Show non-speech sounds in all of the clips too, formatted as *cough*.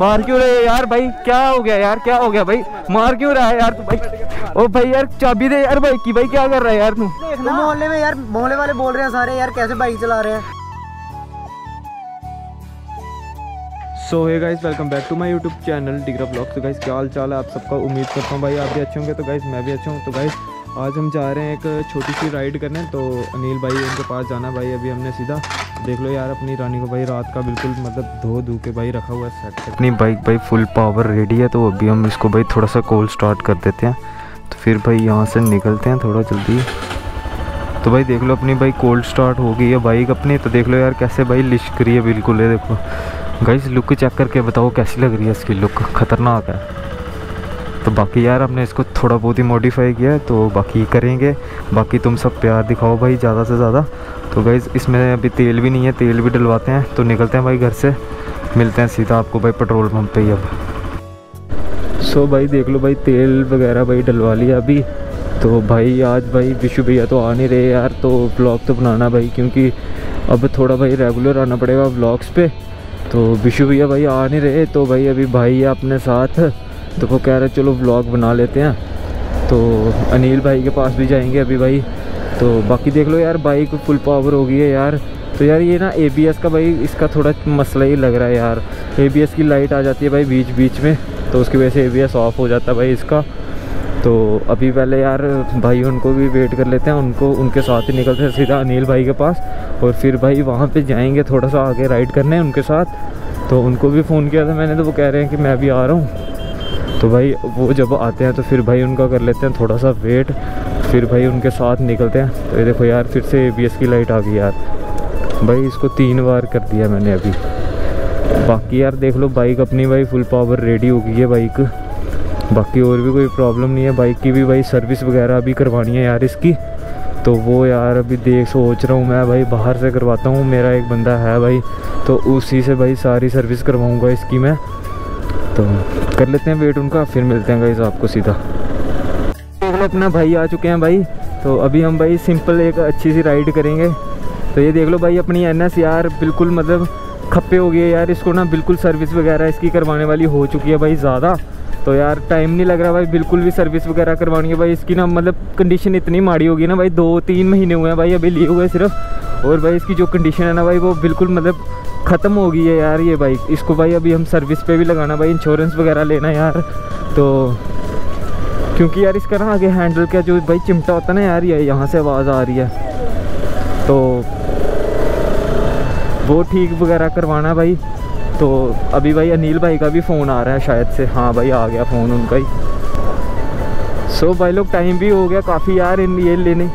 मार क्यों रहे यार भाई? क्या हो गया यार? क्या हो गया भाई? मार क्यों रहा है यार तू भाई? ओ भाई यार चाबी दे यार भाई की भाई क्या कर रहा है यार तू? मोहल्ले में यार मोहल्ले वाले बोल रहे हैं सारे यार कैसे बाइक चला रहे हैं? सो है guys welcome back to my YouTube channel Digra blog तो गाइस क्या हाल चाल है आप सबका? उम्मीद करता हूँ भाई आप भी अच्छे होंगे। तो गाइस मैं भी अच्छा हूँ। तो गाइस आज हम जा रहे हैं एक छोटी सी राइड करने। तो अनिल भाई उनके पास जाना भाई अभी हमने सीधा देख लो यार, अपनी रानी को भाई रात का बिल्कुल मतलब धो धो के भाई रखा हुआ है सेट अपनी बाइक भाई फुल पावर रेडी है तो अभी हम इसको भाई थोड़ा सा कोल्ड स्टार्ट कर देते हैं। तो फिर भाई यहाँ से निकलते हैं थोड़ा जल्दी। तो भाई देख लो अपनी भाई कोल्ड स्टार्ट हो गई है बाइक अपनी तो देख लो यार कैसे भाई लिश्क रही है बिल्कुल है देखो। गाइस लुक चेक करके बताओ कैसी लग रही है इसकी लुक खतरनाक है। तो बाकी यार हमने इसको थोड़ा बहुत ही मॉडिफाई किया है तो बाकी करेंगे। बाकी तुम सब प्यार दिखाओ भाई, ज़्यादा से ज़्यादा। तो गाइस इसमें अभी तेल भी नहीं है, तेल भी डलवाते हैं तो निकलते हैं भाई घर से। मिलते हैं सीधा आपको भाई पेट्रोल पम्प पे ही अब। सो so भाई देख लो भाई, तेल वगैरह भाई डलवा लिया अभी। तो भाई आज भाई विशु भैया तो आ नहीं रहे यार तो ब्लॉग तो बनाना भाई, क्योंकि अब थोड़ा भाई रेगुलर आना पड़ेगा ब्लॉग्स पे। तो विशु भैया भाई आ नहीं रहे तो भाई अभी भाई है अपने साथ। तो वो कह रहे चलो ब्लॉग बना लेते हैं। तो अनिल भाई के पास भी जाएँगे अभी भाई। तो बाकी देख लो यार बाइक फुल पावर हो गई है यार। तो यार ये ना एबीएस का भाई, इसका थोड़ा मसला ही लग रहा है यार। एबीएस की लाइट आ जाती है भाई बीच बीच में तो उसकी वजह से एबीएस ऑफ़ हो जाता है भाई इसका। तो अभी पहले यार भाई उनको भी वेट कर लेते हैं, उनको, उनके साथ ही निकलते हैं सीधा अनिल भाई के पास। और फिर भाई वहाँ पे जाएँगे थोड़ा सा आगे राइड करने उनके साथ। तो उनको भी फ़ोन किया था मैंने तो वो कह रहे हैं कि मैं भी आ रहा हूँ। तो भाई वो जब आते हैं तो फिर भाई उनका कर लेते हैं थोड़ा सा वेट फिर भाई उनके साथ निकलते हैं। तो ये देखो यार, फिर से ए की लाइट आ गई यार। भाई इसको तीन बार कर दिया मैंने अभी। बाकी यार देख लो बाइक अपनी भाई फुल पावर रेडी हो गई है बाइक बाकी और भी कोई प्रॉब्लम नहीं है। बाइक की भी भाई सर्विस वगैरह अभी करवानी है यार इसकी। तो वो यार अभी देख, सोच रहा हूँ मैं भाई, बाहर से करवाता हूँ। मेरा एक बंदा है भाई तो उसी से भाई सारी सर्विस करवाऊँगा इसकी मैं। तो कर लेते हैं वेट उनका, फिर मिलते हैं गाइज़ आपको सीधा। देख लो अपना भाई आ चुके हैं भाई। तो अभी हम भाई सिंपल एक अच्छी सी राइड करेंगे। तो ये देख लो भाई, अपनी एनएस यार बिल्कुल मतलब खप्पे हो गए यार। इसको ना बिल्कुल सर्विस वगैरह इसकी करवाने वाली हो चुकी है भाई ज़्यादा। तो यार टाइम नहीं लग रहा भाई, बिल्कुल भी सर्विस वगैरह करवानी है भाई। इसकी ना मतलब कंडीशन इतनी माड़ी होगी ना भाई दो तीन महीने हुए हैं भाई अभी लिए हुए सिर्फ़। और भाई इसकी जो कंडीशन है ना भाई, वो बिल्कुल मतलब ख़त्म हो गई है यार ये बाइक इसको भाई अभी हम सर्विस पे भी लगाना भाई इंश्योरेंस वगैरह लेना यार। तो क्योंकि यार इसका ना आगे हैंडल का जो भाई चिमटा होता है ना यार ये यहाँ से आवाज़ आ रही है। तो वो ठीक वगैरह करवाना भाई। तो अभी भाई अनिल भाई का भी फ़ोन आ रहा है शायद से। हाँ भाई आ गया फ़ोन उनका ही। सो so, भाई लोग टाइम भी हो गया काफ़ी यार इन ये लेने।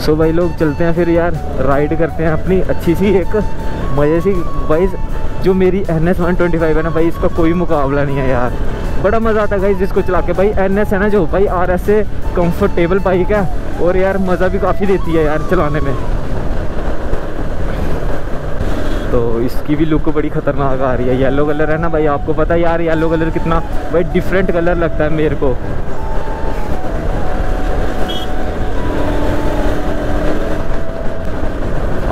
सो so, भाई लोग चलते हैं फिर यार राइड करते हैं अपनी अच्छी सी एक मज़े सी भाई जो मेरी N S one twenty five है ना भाई, इसका कोई मुकाबला नहीं है यार। बड़ा मज़ा आता है भाई जिसको चला के। भाई एन एस है ना जो, भाई आर एस से कम्फर्टेबल बाइक है। और यार मज़ा भी काफ़ी देती है यार चलाने में। तो इसकी भी लुक बड़ी ख़तरनाक आ रही है। येलो कलर है ना भाई, आपको पता है यार येलो कलर कितना, भाई डिफरेंट कलर लगता है मेरे को।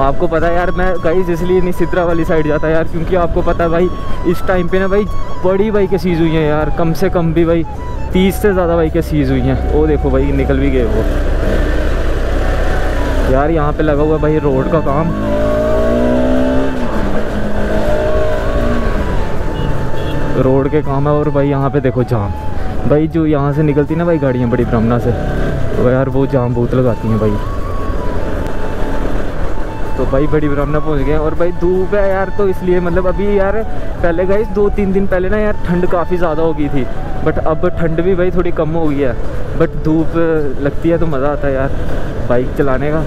आपको पता है यार, मैं गाइस इसलिए नहीं, सिद्रा वाली साइड जाता यार, क्योंकि आपको पता है भाई, इस टाइम पे ना भाई, बड़ी बाइकें सीज़ हुई हैं यार, कम से कम भी भाई, तीस से ज़्यादा बाइकें सीज़ हुई हैं। वो देखो भाई, निकल भी गए वो। यार, यहाँ पे लगा हुआ भाई रोड का काम। रोड के काम है और भाई, यहाँ पे देखो जाम। भाई, जो यहाँ से निकलती ना भाई, गाड़ियाँ बड़ी ब्राह्मणा से तो यार वो जाम बहुत लगाती हैं भाई। तो भाई बड़ी ब्राह्मणा पहुँच गए और भाई धूप है यार तो इसलिए मतलब अभी यार पहले गए दो तीन दिन पहले ना यार ठंड काफ़ी ज़्यादा हो गई थी बट अब ठंड भी भाई थोड़ी कम हो गई है बट धूप लगती है तो मज़ा आता है यार बाइक चलाने का।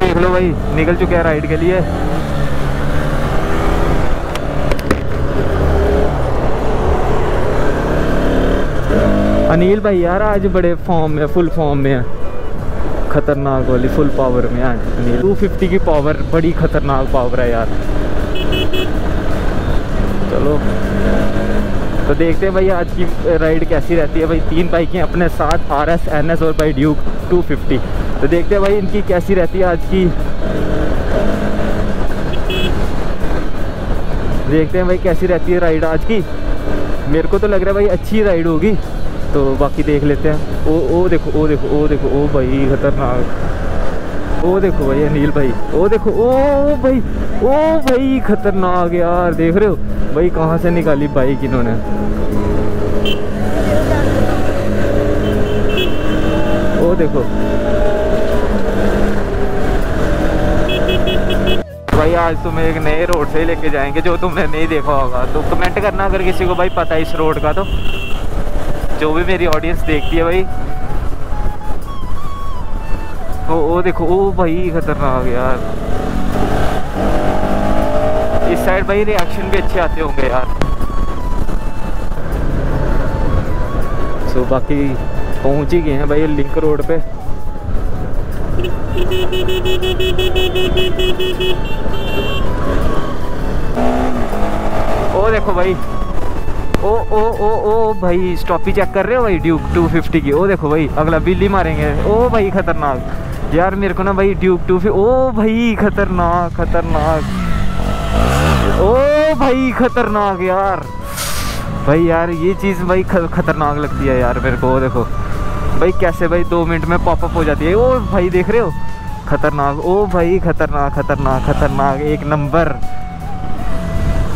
देख लो भाई, निकल चुके हैं राइड के लिए। अनिल भाई यार आज बड़े फॉर्म में फुल फॉर्म में है। खतरनाक वाली फुल पावर में आज टू फिफ्टी की पावर बड़ी खतरनाक पावर है यार। चलो। तो देखते हैं भाई आज की राइड कैसी रहती है। भाई तीन बाइकें अपने साथ आर एस एन एस और भाई ड्यूक 250 तो देखते हैं भाई इनकी कैसी रहती है आज की। देखते हैं भाई कैसी रहती है राइड आज की। मेरे को तो लग रहा है भाई अच्छी राइड होगी। तो बाकी देख लेते हैं। ओ ओ देखो ओ देखो ओ देखो, ओ भाई, खतरनाक। ओ देखो भाई, अनिल भाई, ओ देखो, ओ भाई ओ भाई, खतरनाक यार, देख रहे हो? भाई, कहाँ से निकाली बाइक इन्होंने? ओ देखो। भाई, आज तुम्हें एक नए रोड से लेके जाएँगे, जो तुमने नहीं देखा होगा। तो कमेंट करना, अगर किसी को भाई पता है इस रोड का तो। जो भी मेरी ऑडियंस देखती है भाई। ओ ओ देखो, ओ भाई, खतरनाक यार। इस साइड भाई रिएक्शन भी अच्छे आते होंगे यार। सो बाकी पहुँच ही गए हैं भाई लिंक रोड पे। ओ देखो भाई। ओ ओ ओ ओ, भाई स्टॉपी चेक कर रहे हो भाई? ड्यूक 250 की। ओ, देखो भाई, अगला बिल्ली मारेंगे। ओ, भाई, खतरनाक। यार, मेरे को ना भाई ड्यूक 250 ओ, भाई, खतरनाक खतरनाक। ओ, भाई, खतरनाक यार। भाई, यार, ये चीज़ भाई खतरनाक लगती है यार मेरे को, ओ, देखो। भाई, कैसे भाई, दो मिनट में पॉपअप हो जाती है। ओ, भाई, देख रहे हो? खतरनाक। ओ, भाई, खतरनाक खतरनाक खतरनाक। एक नंबर।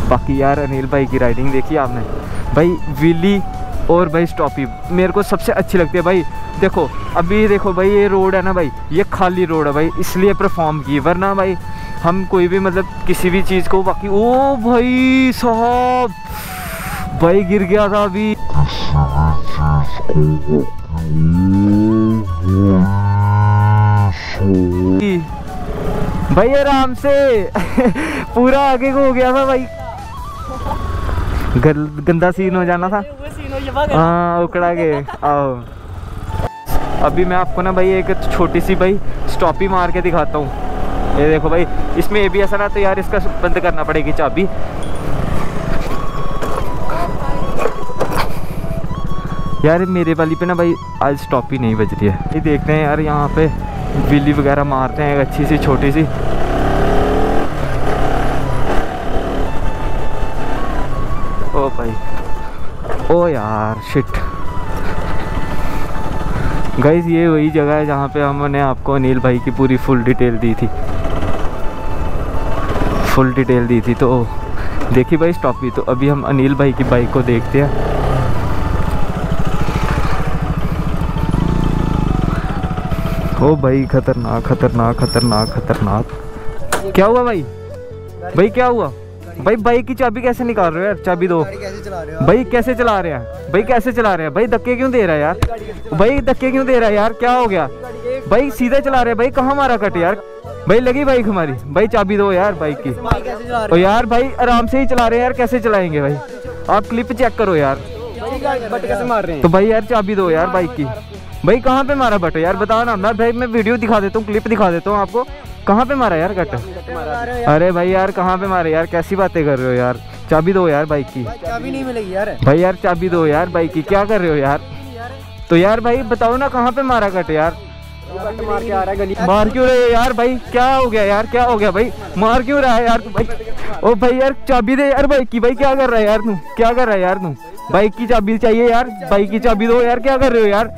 बाकी यार, अनिल भाई की राइडिंग देखी आपने? भाई विली और भाई स्टॉपी मेरे को सबसे अच्छी लगती है भाई। देखो, अभी देखो भाई, ये रोड है ना भाई, ये खाली रोड है भाई, इसलिए परफॉर्म की वरना भाई, हम कोई भी मतलब किसी भी चीज़ को बाकी, ओ भाई साहब, भाई गिर गया था अभी। भाई आराम से, *laughs* पूरा आगे को हो गया था भाई। गंदा सीन हो जाना था। हाँ उकड़ा के। आओ। अभी मैं आपको ना भाई एक छोटी सी भाई स्टॉपी मार के दिखाता हूँ। ये देखो भाई इसमें ये भी ऐसा ना तो यार इसका बंद करना पड़ेगी चाबी। यार मेरे वाली पे ना भाई आज स्टॉप ही नहीं बज रही है। ये देखते हैं यार यहाँ पे बिल्ली वगैरह मारते हैं एक अच्छी सी छोटी सी। भाई। ओ यार शिट गाइज़ ये वही जगह है जहाँ पे हमने आपको अनिल भाई की पूरी फुल डिटेल दी थी। फुल डिटेल दी थी तो देखी भाई स्टॉप भी तो। अभी हम अनिल भाई की बाइक को देखते हैं। ओ भाई, खतरनाक खतरनाक खतरनाक खतरनाक। क्या हुआ भाई? भाई, क्या हुआ? भाई बाइक की चाबी कैसे निकाल रहे हो यार? चाबी दो। गाड़ी कैसे चला रहे हो भाई कैसे चला रहे हैं? भाई कैसे चला रहे हैं? भाई धक्के क्यों दे रहा है यार? भाई धक्के क्यों दे रहा है यार? क्या हो गया? भाई सीधे चला रहे हैं। भाई कहाँ मारा कट यार? भाई लगी बाइक हमारी। भाई चाबी दो यार बाइक की। ओ यार भाई आराम से ही चला रहे हैं यार। कैसे चलाएँगे भाई? आप क्लिप चेक करो यार। बट कैसे मार रहे तो भाई यार चाबी दो यार बाइक की। भाई कहाँ पे मारा बट? यार बताओ ना। मैं भाई मैं वीडियो दिखा देता हूँ क्लिप दिखा देता हूँ आपको। कहाँ पे मारा यार कट अरे भाई यार कहाँ पे मारे यार? कैसी बातें कर रहे हो यार? चाबी दो यार बाइक की। चाबी नहीं मिलेगी यार। भाई यार चाबी दो यार बाइक की। क्या कर रहे हो यार? तो यार भाई बताओ ना कहाँ पे मारा कट यार? मार है क्यों रहे यार भाई? क्या हो गया यार? क्या हो गया भाई? मार क्यों रहा है यार तू भाई? ओ भाई यार चाबी दे यार बाइक की। भाई क्या कर रहा है यार तू? क्या कर रहा है यार तू? बाइक की चाबी चाहिए यार? बाइक की चाबी दो यार। क्या कर रहे हो यार?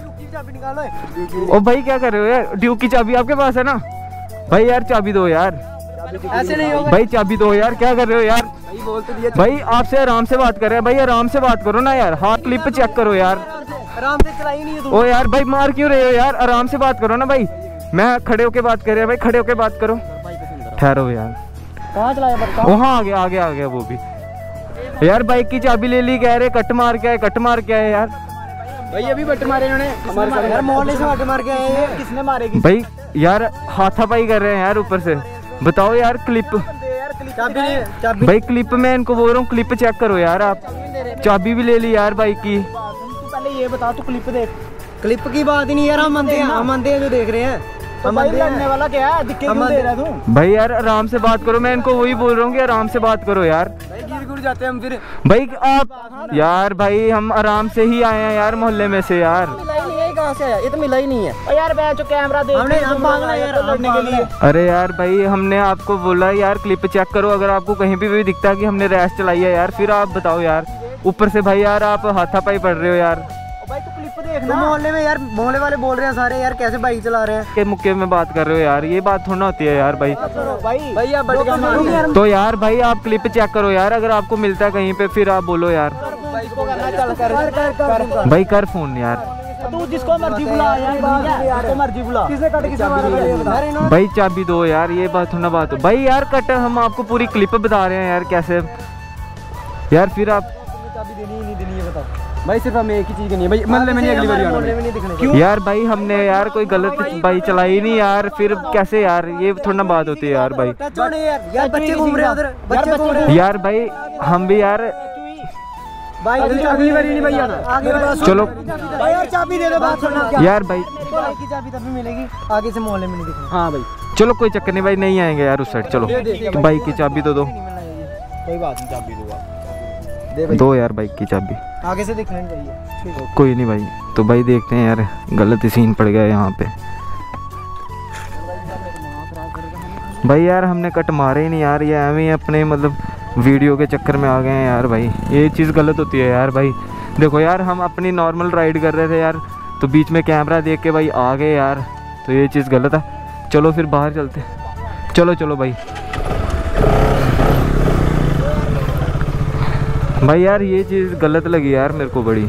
ओ भाई क्या कर रहे हो यार? ड्यूक की चाबी आपके पास है ना? भाई यार चाबी दो यार। ऐसे नहीं होगा। भाई चाबी दो यार क्या कर रहे हो यार? भाई बोल तो दिया भाई आपसे आराम से बात कर रहे हैं। भाई आराम से बात करो ना यार। हाथ क्लिप चेक करो यार। आराम से चलाई नहीं है तू। ओ यार भाई मार क्यों रहे हो यार? आराम से बात करो ना भाई। मैं खड़े होके बात कर रहे भाई खड़े होके बात करो। ठहरो यार। कहाँ चलाया वहाँ आ गया आ गया आ गया वो भी। यार बाइक की चाबी ले ली कह रहे कट मार के आए कट मार के आए यार। भाई अभी बट मारे इन्होंने। हमारे साथ यार मोहल्ले से बट मार के आए हैं। किसने मारेगी भाई यार हाथापाई कर रहे हैं यार ऊपर से। बताओ यार क्लिप चाबी नहीं चाबी। भाई क्लिप में इनको बोल रहा हूँ क्लिप चेक करो यार आप। चाबी भी ले ली यार बाइक की। पहले ये बता तू क्लिप देख। क्लिप की बात ही नहीं यार हम अंधे हैं हम अंधे हैं जो देख रहे हैं। हम अंधे वाला क्या दे रहा तू? भाई यार आराम से बात करो मैं इनको वही बोल रहा हूँ कि आराम से बात करो यार। भाई जाते हम फिर। भाई आप यार भाई हम आराम से ही आए हैं यार मोहल्ले में से यार। कहाँ से आया ये तो मिला ही नहीं है। यार मैं जो कैमरा देख हमने हम पागल है यार लड़ने के लिए अरे यार भाई हमने आपको बोला यार क्लिप चेक करो अगर आपको कहीं भी भी दिखता है कि हमने रैश चलाई है यार फिर आप बताओ यार। ऊपर से भाई यार आप हाथापाई पड़ रहे हो यार। भाई तू क्लिप देखना। मोहल्ले में यार मोहल्ले वाले बोल रहे हैं सारे यार कैसे बाइक चला रहे हैं? के मुक्के में बात कर रहे हो यार ये बात थोड़ा ना होती है यार भाई। भाई। भैया बट यार। तो यार भाई आप क्लिप चेक करो यार अगर आपको मिलता है कहीं पे फिर आप बोलो यार। भाई कर फ़ोन यार। तू जिसको मर्ज़ी बुला यार भैया मर्ज़ी बुला। किसे कट किसे मारा भाई चाबी दो यार ये बात थोड़ा बात भाई यार कट हम आपको पूरी क्लिप बता रहे हैं यार कैसे। यार फिर आप चाबी देनी ही नहीं देनी है बताओ। भाई सिर्फ़ हमें एक ही चीज़ करनी है। भाई मोहल्ले में अगली बार नहीं क्यों? यार भाई हमने यार कोई गलत बाई चलाई नहीं यार फिर कैसे यार? ये थोड़ा ना बात होती है यार भाई। यार यार बच्चे घूम रहे हैं। उधर बच्चे घूम रहे हैं। यार भाई हम भी यार भाई अगली बार नहीं भैया ना आगे बार चलो। भाई यार चाबी दे दो बात सुनना यार भाई की चाबी तभी मिलेगी आगे से मोहल्ले में नहीं दिखना हाँ भाई। चलो कोई चक्कर नहीं भाई नहीं आएँगे यार उस साइड चलो। तो बाइक की चाबी तो दो। कोई बात नहीं चाबी दूँगा दो यार बाइक की चाबी। आगे से दिखना नहीं चाहिए। कोई नहीं भाई तो भाई देखते हैं यार गलत ही सीन पड़ गया यहाँ पे। भाई यार हमने कट मारे ही नहीं यार ये एवं अपने मतलब वीडियो के चक्कर में आ गए हैं यार भाई। ये चीज़ गलत होती है यार भाई। देखो यार, हम अपनी नॉर्मल राइड कर रहे थे यार। तो बीच में कैमरा देख के भाई आ गए यार। तो ये चीज़ गलत है। चलो फिर बाहर चलते चलो चलो भाई। भाई यार, ये चीज़ गलत लगी यार मेरे को बड़ी।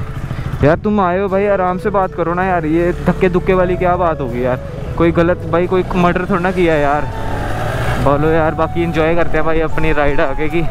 यार, तुम आए हो भाई, आराम से बात करो ना यार। ये धक्के धुक्के वाली क्या बात होगी यार? कोई गलत, भाई कोई मर्डर थोड़ा ना किया यार। बोलो यार बाकी इंजॉय करते हैं भाई अपनी राइड आगे की।